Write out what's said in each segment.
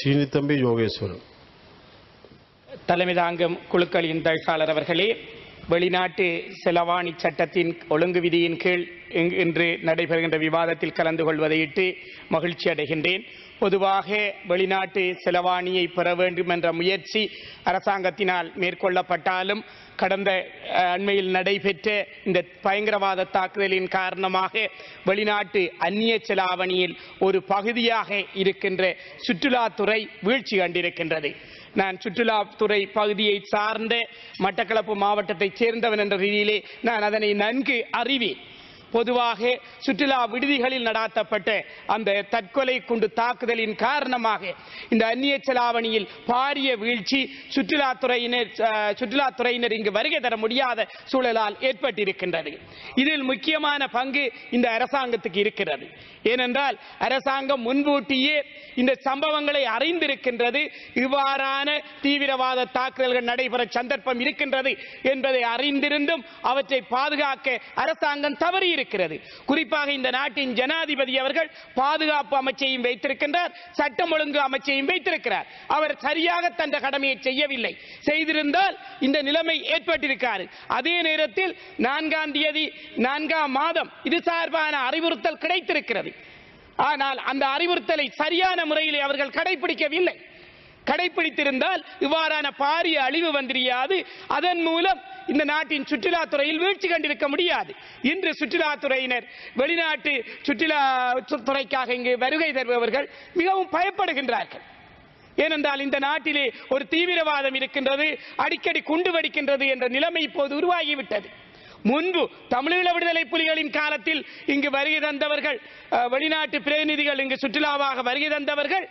சீனித்தம்பி யோகேஸ்வரன். தலைமை தாங்கும் குழுக்களின் தவிசாளர் அவர்களே வெளிநாட்டு செலவாணி சட்டத்தின் ஒழுங்கு விதியின் கீழ் இன்று நடைபெறுகின்ற விவாதத்தில் கலந்து கொள்வதையிட்டு மகிழ்ச்சி அடைகின்றேன் பொதுவாக வெளிநாட்டு செலவாணியை பெற வேண்டும் என்ற முயற்சி அரசாங்கத்தினால் மேற்கொள்ளப்பட்டாலும் கடந்த அண்மையில் நடைபெற்ற இந்த பயங்கரவாத தாக்குதலின் காரணமாக வெளிநாட்டு அந்நிய செலாவணியில் ஒரு பகுதியாக இருக்கின்ற சுற்றுலாத்துறை வீழ்ச்சி கண்டிருக்கின்றது. நான் சுற்றுலாத்துறை பகுதியை சார்ந்த மட்டக்களப்பு மாவட்டத்தைச் சேர்ந்தவன் என்ற ரீதியிலே நான் அதனை நன்கு அறிவேன். பொதுவாக சுற்றுலா விடுதிகளில் நடாத்தப்பட்ட அந்த தற்கொலை குண்டு தாக்குதலின் காரணமாக இந்த அந்நிய செலாவணியில் பாரிய வீழ்ச்சி சுற்றுலாத்துறையினர் சுற்றுலாத்துறையினர் இங்கு வருகை தர முடியாத சூழலால் ஏற்பட்டிருக்கின்றது. இதில் முக்கியமான பங்கு இந்த அரசாங்கத்துக்கு இருக்கிறது. ஏனென்றால் அரசாங்கம் முன்கூட்டியே இந்த சம்பவங்களை அறிந்திருக்கின்றது. இவ்வாறான தீவிரவாத தாக்குதல்கள் நடைபெற சந்தர்ப்பம் இருக்கின்றது என்பதை அறிந்திருந்தும் அவற்றை பாதுகாக்க அரசாங்கம் தவறி இருக்கிறது குறிப்பாக இந்த நாட்டின் ஜனாதிபதி அவர்கள் பாதுகாப்பு அமைச்சையும் வைத்திருக்கின்றார் சட்டம் ஒழுங்கு அமைச்சையும் வைத்திருக்கிறார். அவர் சரியாக தந்த கடமையை செய்யவில்லை. செய்திருந்தால் இந்த நிலைமை ஏற்பட்டிருக்காரு அதே நேரத்தில் நான்காம் தேதி நான்காம் மாதம் இது சார்பான அறிவுறுத்தல் கிடைத்திருக்கிறது. ஆனால் அந்த அறிவுறுத்தலை சரியான முறையில் அவர்கள் கடைபிடிக்கவில்லை. கடைபிடித்திருந்தால் இவ்வாறான பாரிய அழிவு வந்திருக்காது அதன் மூலம் இந்த நாட்டின் சுற்றுலாத்துறையில் வீழ்ச்சி கண்டிருக்க முடியாது. இன்று சுற்றுலாத்துறையினர் வெளிநாட்டு சுற்றுலா துறைக்காக இங்கு வருகை தருபவர்கள் மிகவும் பயப்படுகின்றார்கள். ஏனென்றால் இந்த நாட்டிலே ஒரு தீவிரவாதம் இருக்கின்றது அடிக்கடி குண்டு வெடிக்கின்றது என்ற நிலைமை இப்போது உருவாகிவிட்டது. முன்பு தமிழீழ விடுதலை புலிகளின் காலத்தில் இங்கு வருகை தந்தவர்கள் அஹ், வெளிநாட்டு பிரதிநிதிகள் இங்கு சுற்றுலாவாக வருகை தந்தவர்கள்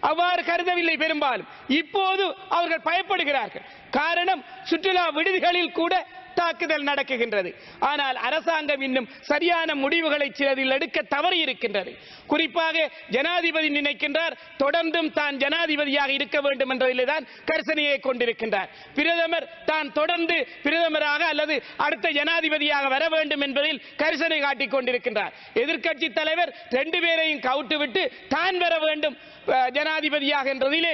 அவ்வாறு கருதவில்லை பெரும்பாலும். இப்போது அவர்கள் பயப்படுகிறார்கள். காரணம் சுற்றுலா விடுதிகளில் கூட தாக்குதல் நடக்குகின்றது. ஆனால் அரசாங்கம் இன்னும் சரியான முடிவுகளை சிலதில் எடுக்க தவறி இருக்கின்றது. குறிப்பாக ஜனாதிபதி நினைக்கின்றார் தொடர்ந்தும் தான் ஜனாதிபதியாக இருக்க வேண்டும் என்றதிலே தான் கரிசனையை கொண்டிருக்கின்றார். பிரதமர் தான் தொடர்ந்து பிரதமராக அல்லது அடுத்த ஜனாதிபதியாக வர வேண்டும் என்பதில் கரிசனை காட்டிக் கொண்டிருக்கின்றார். எதிர்க்கட்சி தலைவர் ரெண்டு பேரையும் கவுட்டு விட்டு தான் வர வேண்டும் அஹ், ஜனாதிபதியாக என்றதிலே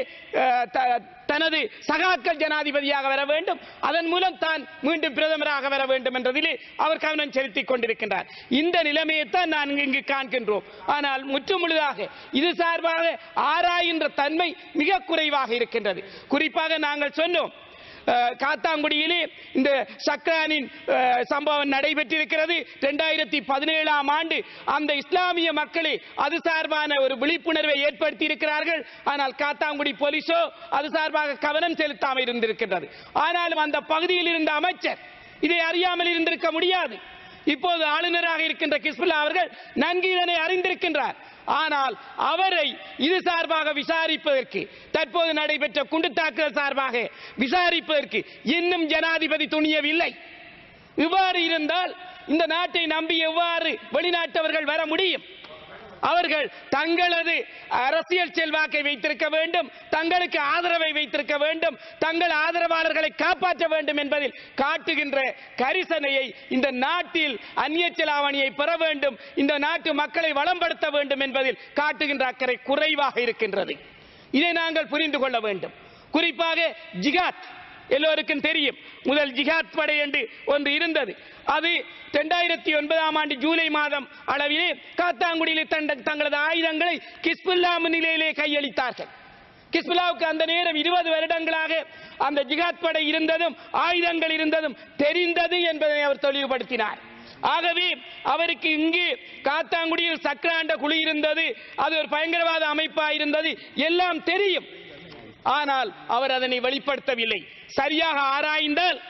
த- தனது சகாக்கள் ஜனாதிபதியாக வர வேண்டும். அதன் மூலம் தான் மீண்டும் பிரதமராக வர வேண்டும் என்றதிலே அவர் கவனம் செலுத்திக் கொண்டிருக்கின்றார். இந்த நிலைமையைத்தான் நான் இங்கு காண்கின்றோம். ஆனால் முற்றுமுழுதாக இது சார்பாக ஆராய்கின்ற தன்மை மிக குறைவாக இருக்கின்றது. குறிப்பாக நாங்கள் சொன்னோம் காத்தாங்குடியிலே இந்த சக்ரானின் சம்பவம் நடைபெற்றிருக்கிறது. இரண்டாயிரத்தி பதினேழாம் ஆண்டு அந்த இஸ்லாமிய மக்களே அது சார்பான ஒரு விழிப்புணர்வை ஏற்படுத்தி இருக்கிறார்கள் ஆனால் காத்தாங்குடி போலீஸோ அது சார்பாக கவனம் செலுத்தாமல் இருந்திருக்கின்றது. ஆனாலும் அந்த பகுதியில் இருந்த அமைச்சர் இதை அறியாமல் இருந்திருக்க முடியாது. இப்போது ஆளுநராக இருக்கின்ற கிஸ்புல்லா அவர்கள் நன்கு இதனை அறிந்திருக்கின்றார். ஆனால் அவரை இது சார்பாக விசாரிப்பதற்கு தற்போது நடைபெற்ற குண்டு தாக்குதல் சார்பாக விசாரிப்பதற்கு இன்னும் ஜனாதிபதி துணியவில்லை. இவ்வாறு இருந்தால் இந்த நாட்டை நம்பி எவ்வாறு வெளிநாட்டவர்கள் வர முடியும்? அவர்கள் தங்களது அரசியல் செல்வாக்கை வைத்திருக்க வேண்டும் தங்களுக்கு ஆதரவை வைத்திருக்க வேண்டும் தங்கள் ஆதரவாளர்களை காப்பாற்ற வேண்டும் என்பதில் காட்டுகின்ற கரிசனையை இந்த நாட்டில் அந்நிய செலாவணியை பெற வேண்டும் இந்த நாட்டு மக்களை வளம்படுத்த வேண்டும் என்பதில் காட்டுகின்ற அக்கறை குறைவாக இருக்கின்றது. இதை நாங்கள் புரிந்து கொள்ள வேண்டும். குறிப்பாக ஜிகாத். எல்லோருக்கும் தெரியும். முதல் ஜிஹாத் படை என்று ஒன்று இருந்தது. அது இரண்டாயிரத்தி ஒன்பதாம் ஆண்டு ஜூலை மாதம் அளவிலே காத்தாங்குடியிலே தண்ட- தங்களது ஆயுதங்களை கிஸ்புல்லா நிலையிலே கையளித்தார்கள். கிஸ்புல்லாவுக்கு அந்த நேரம் இருபது வருடங்களாக அந்த ஜிகாத் படை இருந்ததும் ஆயுதங்கள் இருந்ததும் தெரிந்தது என்பதை அவர் தெளிவுபடுத்தினார். ஆகவே அவருக்கு இங்கு காத்தாங்குடியில் சக்கராண்ட குழி இருந்தது அது ஒரு பயங்கரவாத அமைப்பாக இருந்தது எல்லாம் தெரியும். ஆனால் அவர் அதனை வெளிப்படுத்தவில்லை. சரியாக ஆராய்ந்தால்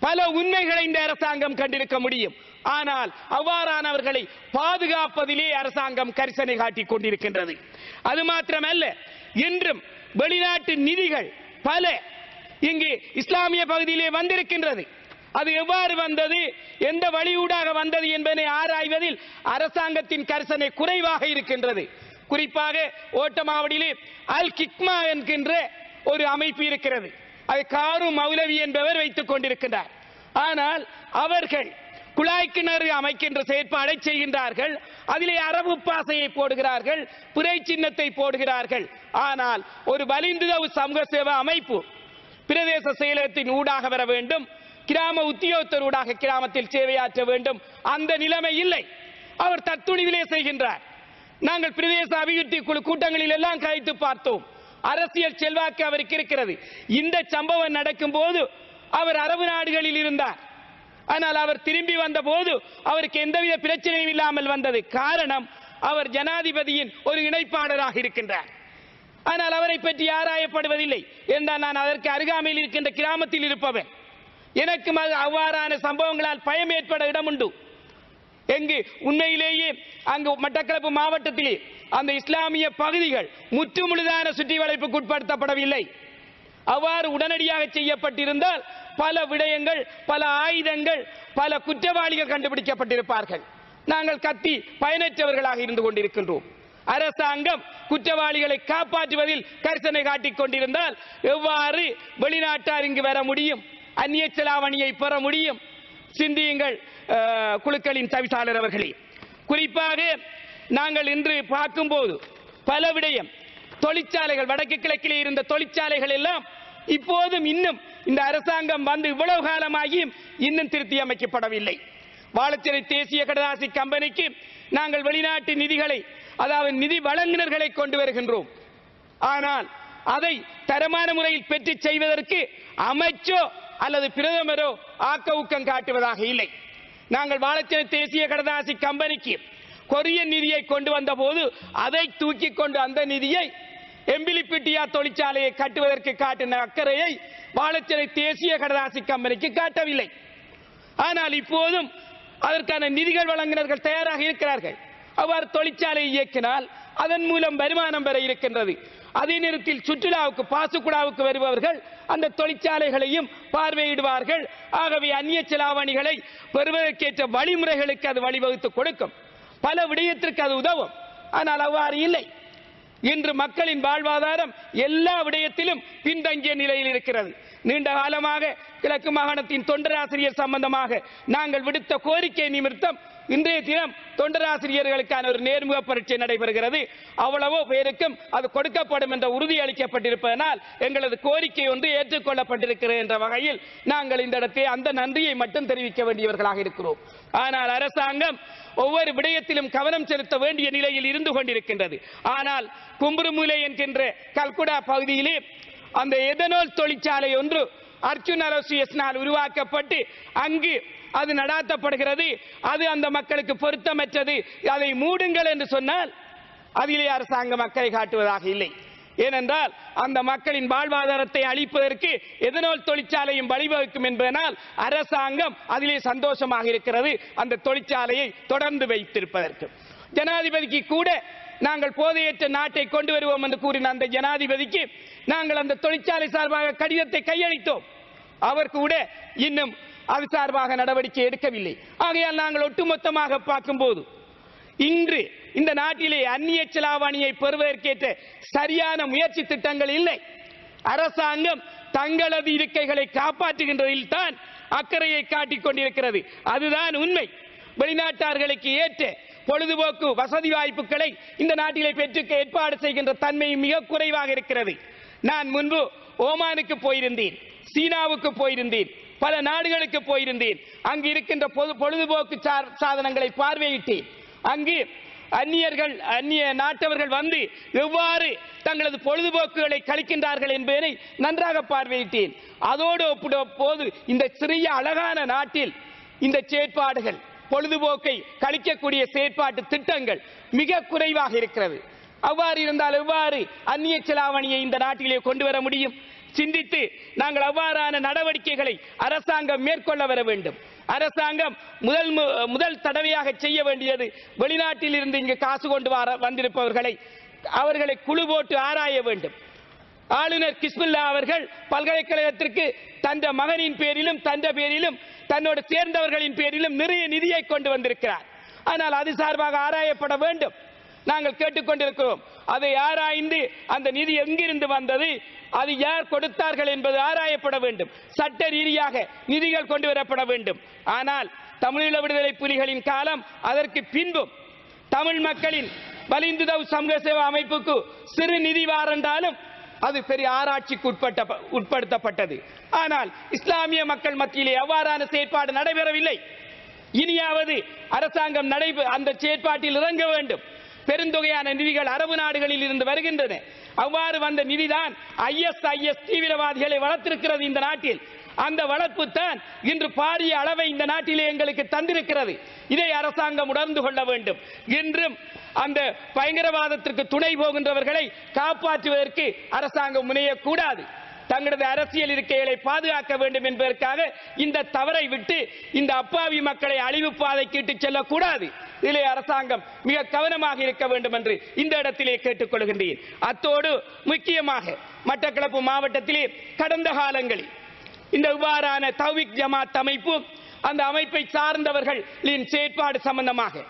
பல உண்மைகளை இந்த அரசாங்கம் கண்டிருக்க முடியும். ஆனால் அவ்வாறானவர்களை பாதுகாப்பதிலே அரசாங்கம் கரிசனை காட்டிக் கொண்டிருக்கின்றது. அது மாத்திரமல்ல இன்றும் வெளிநாட்டு நிதிகள் பல இங்கு இஸ்லாமிய பகுதியிலே வந்திருக்கின்றது. அது எவ்வாறு வந்தது எந்த வழியூடாக வந்தது என்பதை ஆராய்வதில் அரசாங்கத்தின் கரிசனை குறைவாக இருக்கின்றது. குறிப்பாக ஓட்டமாவடியிலே அல் கிக்மா என்கின்ற ஒரு அமைப்பு இருக்கிறது. அது காரு மௌலவி என்பவர் வைத்துக் கொண்டிருக்கிறார் ஆனால் அவர்கள் குழாய் கிணறு அமைக்கின்ற செயற்பாடை செய்கின்றார்கள். அதிலே அரபு பாசையை போடுகிறார்கள் பிறை சின்னத்தை போடுகிறார்கள். ஆனால் ஒரு வலிந்துதவு சமூக சேவை அமைப்பு பிரதேச செயலகத்தின் ஊடாக வர வேண்டும் கிராம உத்தியோகத்தர் ஊடாக கிராமத்தில் சேவையாற்ற வேண்டும். அந்த நிலைமை இல்லை. அவர் தத்துணிவிலே செய்கின்றார். நாங்கள் பிரதேச அபிவிருத்தி குழு கூட்டங்களில் எல்லாம் கழித்து பார்த்தோம். அரசியல் செல்வாக்கு அவருக்கு இருக்கிறது. இந்த சம்பவம் நடக்கும் போது அவர் அரபு நாடுகளில் இருந்தார். ஆனால் அவர் திரும்பி வந்த போது அவருக்கு எந்தவித பிரச்சனையும் இல்லாமல் வந்தது. காரணம் அவர் ஜனாதிபதியின் ஒரு இணைப்பாளராக இருக்கின்றார். ஆனால் அவரை பற்றி ஆராயப்படுவதில்லை. என்றால் நான் அதற்கு அருகாமையில் இருக்கின்ற கிராமத்தில் இருப்பவன். எனக்கு அது அவ்வாறான சம்பவங்களால் பயம் ஏற்பட இடம் உண்டு எங்கு? உண்மையிலேயே அங்கு மட்டக்களப்பு மாவட்டத்திலே அந்த இஸ்லாமிய பகுதிகள் முற்றுமுழுதான சுற்றி வளைப்புக்கு உட்படுத்தப்படவில்லை. அவ்வாறு உடனடியாக செய்யப்பட்டிருந்தால் பல விடயங்கள் பல ஆயுதங்கள் பல குற்றவாளிகள் கண்டுபிடிக்கப்பட்டிருப்பார்கள். நாங்கள் கத்தி பயனற்றவர்களாக இருந்து கொண்டிருக்கின்றோம். அரசாங்கம் குற்றவாளிகளை காப்பாற்றுவதில் கரிசனை காட்டிக் கொண்டிருந்தால் எவ்வாறு வெளிநாட்டார் இங்கு வர முடியும்? அந்நிய செலாவணியை பெற முடியும்? சிந்தியுங்கள் குழுக்களின் தவிசாளர் அவர்களே. குறிப்பாக நாங்கள் இன்று பார்க்கும்போது பல விடயம். தொழிற்சாலைகள் வடக்கு கிழக்கிலே இருந்த தொழிற்சாலைகள் எல்லாம் இப்போதும் இன்னும் இந்த அரசாங்கம் வந்து இவ்வளவு காலமாகியும் இன்னும் திருத்தி அமைக்கப்படவில்லை. வாழச்சிறை தேசிய கடதாசி கம்பெனிக்கு நாங்கள் வெளிநாட்டு நிதிகளை அதாவது நிதி வழங்குனர்களை கொண்டு வருகின்றோம். ஆனால் அதை தரமான முறையில் பெற்று செய்வதற்கு அமைச்சோ அல்லது பிரதமரோ ஆக்க ஊக்கம் காட்டுவதாக இல்லை. நாங்கள் வாழைச்சேரி தேசிய கடதாசி கம்பெனிக்கு கொரிய நிதியை கொண்டு வந்த போது அதை தூக்கி கொண்டு அந்த நிதியை எம்பிலிப்பிட்டியா தொழிற்சாலையை கட்டுவதற்கு காட்டின அக்கறையை வாழைச்சேரி தேசிய கடதாசி கம்பெனிக்கு காட்டவில்லை. ஆனால் இப்போதும் அதற்கான நிதிகள் வழங்கினர்கள் தயாராக இருக்கிறார்கள். அவ்வாறு தொழிற்சாலை இயக்கினால் அதன் மூலம் வருமானம் பெற இருக்கின்றது. அதே நேரத்தில் சுற்றுலாவுக்கு பாசுக்குடாவுக்கு வருபவர்கள் அந்த தொழிற்சாலைகளையும் பார்வையிடுவார்கள். ஆகவே அந்நிய செலாவணிகளை பெறுவதற்கேற்ற வழிமுறைகளுக்கு அது வழிவகுத்து கொடுக்கும். பல விடயத்திற்கு அது உதவும். ஆனால் அவ்வாறு இல்லை. இன்று மக்களின் வாழ்வாதாரம் எல்லா விடயத்திலும் பின்தங்கிய நிலையில் இருக்கிறது. நீண்ட காலமாக கிழக்கு மாகாணத்தின் தொண்டராசிரியர் சம்பந்தமாக நாங்கள் விடுத்த கோரிக்கை நிமித்தம் இன்றைய தினம் தொண்டராசிரியர்களுக்கான ஒரு நேர்முக பரீட்சை நடைபெறுகிறது. அவ்வளவோ பேருக்கும் அது கொடுக்கப்படும் என்ற உறுதி அளிக்கப்பட்டிருப்பதனால் எங்களது கோரிக்கை ஒன்று ஏற்றுக்கொள்ளப்பட்டிருக்கிறது என்ற வகையில் நாங்கள் இந்த இடத்தை அந்த நன்றியை மட்டும் தெரிவிக்க வேண்டியவர்களாக இருக்கிறோம். ஆனால் அரசாங்கம் ஒவ்வொரு விடயத்திலும் கவனம் செலுத்த வேண்டிய நிலையில் இருந்து கொண்டிருக்கின்றது. ஆனால் கும்புருமூலை என்கின்ற கல்குடா பகுதியிலே அந்த எதனோல் தொழிற்சாலை ஒன்று அர்ஜுன் அலோசியஸ்னால் உருவாக்கப்பட்டு அங்கு அது நடாத்தப்படுகிறது. அது அந்த மக்களுக்கு பொருத்தமற்றது. அதை மூடுங்கள் என்று சொன்னால் அதிலே அரசாங்கம் அக்கறை காட்டுவதாக இல்லை. ஏனென்றால் அந்த மக்களின் வாழ்வாதாரத்தை அளிப்பதற்கு எதனால் தொழிற்சாலையும் வழிவகுக்கும் என்பதனால் அரசாங்கம் அதிலே சந்தோஷமாக இருக்கிறது. அந்த தொழிற்சாலையை தொடர்ந்து வைத்திருப்பதற்கு. ஜனாதிபதிக்கு கூட நாங்கள் போதையற்ற நாட்டை கொண்டு வருவோம் என்று கூறின அந்த ஜனாதிபதிக்கு நாங்கள் அந்த தொழிற்சாலை சார்பாக கடிதத்தை கையளித்தோம். அவர் கூட இன்னும் அது சார்பாக நடவடிக்கை எடுக்கவில்லை. ஆகையால் நாங்கள் ஒட்டுமொத்தமாக பார்க்கும்போது இன்று இந்த நாட்டிலே அந்நிய செலாவணியை பெறுவதற்கேற்ற சரியான முயற்சி திட்டங்கள் இல்லை. அரசாங்கம் தங்களது இருக்கைகளை காப்பாற்றுகின்றதில் தான் அக்கறையை காட்டிக் கொண்டிருக்கிறது. அதுதான் உண்மை. வெளிநாட்டார்களுக்கு ஏற்ற பொழுதுபோக்கு வசதி வாய்ப்புகளை இந்த நாட்டிலே பெற்றுக்க ஏற்பாடு செய்கின்ற தன்மை மிக குறைவாக இருக்கிறது. நான் முன்பு ஓமானுக்கு போயிருந்தேன் சீனாவுக்கு போயிருந்தேன். பல நாடுகளுக்கு போயிருந்தேன். அங்கு இருக்கின்ற பொது பொழுதுபோக்கு சாதனங்களை பார்வையிட்டேன். அங்கு அந்நியர்கள் அந்நிய நாட்டவர்கள் வந்து எவ்வாறு தங்களது பொழுதுபோக்குகளை கழிக்கின்றார்கள் என்பதை நன்றாக பார்வையிட்டேன். அதோடு ஒப்பிட போது இந்த சிறிய அழகான நாட்டில் இந்த செயற்பாடுகள் பொழுதுபோக்கை கழிக்கக்கூடிய செயற்பாட்டு திட்டங்கள் மிக குறைவாக இருக்கிறது. அவ்வாறு இருந்தால் எவ்வாறு அந்நிய செலாவணியை இந்த நாட்டிலே கொண்டு வர முடியும்? சிந்தித்து நாங்கள் அவ்வாறான நடவடிக்கைகளை அரசாங்கம் மேற்கொள்ள வர வேண்டும். அரசாங்கம் முதல் மு- முதல் தடவையாக செய்ய வேண்டியது வெளிநாட்டில் இருந்து இங்கு காசு கொண்டு வர வந்திருப்பவர்களை அவர்களை குழு போட்டு ஆராய வேண்டும். ஆளுநர் கிஸ்மில்லா அவர்கள் பல்கலைக்கழகத்திற்கு தந்த மகனின் பேரிலும் தந்த பேரிலும் தன்னோடு சேர்ந்தவர்களின் பேரிலும் நிறைய நிதியை கொண்டு வந்திருக்கிறார். ஆனால் அது சார்பாக ஆராயப்பட வேண்டும். நாங்கள் கேட்டுக்கொண்டிருக்கிறோம். அதை ஆராய்ந்து அந்த நிதி எங்கிருந்து வந்தது அது யார் கொடுத்தார்கள் என்பது ஆராயப்பட வேண்டும். சட்ட ரீதியாக நிதிகள் கொண்டு வரப்பட வேண்டும். ஆனால் தமிழீழ விடுதலை புலிகளின் காலம் அதற்கு பின்பும் தமிழ் மக்களின் பலிந்துதவ் சமூக சேவா அமைப்புக்கு சிறு நிதி வாரண்டாலும் அது பெரிய ஆராய்ச்சிக்கு உட்பட்ட உட்படுத்தப்பட்டது. ஆனால் இஸ்லாமிய மக்கள் மத்தியிலே எவ்வாறான செயற்பாடு நடைபெறவில்லை. இனியாவது அரசாங்கம் நடைபெ அந்த செயற்பாட்டில் இறங்க வேண்டும். பெருந்தொகையான நிதிகள் அரபு நாடுகளில் இருந்து வருகின்றன. அவ்வாறு வந்த நிதிதான் ஐஎஸ் தீவிரவாதிகளை வளர்த்திருக்கிறது இந்த நாட்டில். அந்த வளர்ப்பு தான் இன்று பாரிய அளவை இந்த நாட்டிலே எங்களுக்கு தந்திருக்கிறது. இதை அரசாங்கம் உணர்ந்து கொள்ள வேண்டும். இன்றும் அந்த பயங்கரவாதத்திற்கு துணை போகின்றவர்களை காப்பாற்றுவதற்கு அரசாங்கம் முனையக்கூடாது. தங்களது அரசியல் இருக்கைகளை பாதுகாக்க வேண்டும் என்பதற்காக இந்த தவறை விட்டு இந்த அப்பாவி மக்களை அழிவு பாதைக்கு இட்டு செல்லக்கூடாது. இதிலே அரசாங்கம் மிக கவனமாக இருக்க வேண்டும் என்று இந்த இடத்திலே கேட்டுக்கொள்கின்றேன். அத்தோடு முக்கியமாக மட்டக்களப்பு மாவட்டத்திலே கடந்த காலங்களில் இந்த இவ்வாறான தௌவிக் ஜமாத் அமைப்பு அந்த அமைப்பை சார்ந்தவர்களின் செயற்பாடு சம்பந்தமாக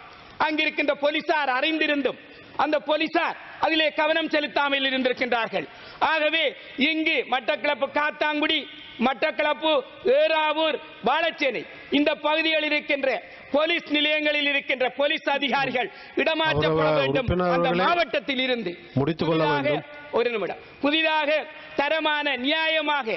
அங்கிருக்கின்ற போலீசார் அறிந்திருந்தும் அந்த போலீசார் அதிலே கவனம் செலுத்தாமல் இருந்திருக்கின்றார்கள். ஆகவே இங்கு மட்டக்களப்பு காத்தாங்குடி மட்டக்களப்பு ஏறாவூர் வாழச்சேனை இந்த பகுதிகளில் இருக்கின்ற போலீஸ் நிலையங்களில் இருக்கின்ற போலீஸ் அதிகாரிகள் இடமாற்றப்பட வேண்டும் அந்த மாவட்டத்தில் இருந்து முடித்துக். ஒரு நிமிடம். புதிதாக தரமான நியாயமாக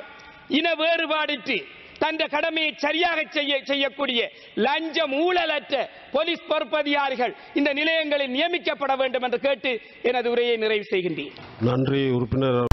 இன வேறுபாடின்றி தந்த கடமையை சரியாக செய்ய செய்யக்கூடிய லஞ்சம் ஊழலற்ற போலீஸ் பொறுப்பதிகாரிகள் இந்த நிலையங்களில் நியமிக்கப்பட வேண்டும் என்று கேட்டு எனது உரையை நிறைவு செய்கின்றேன். நன்றி உறுப்பினர்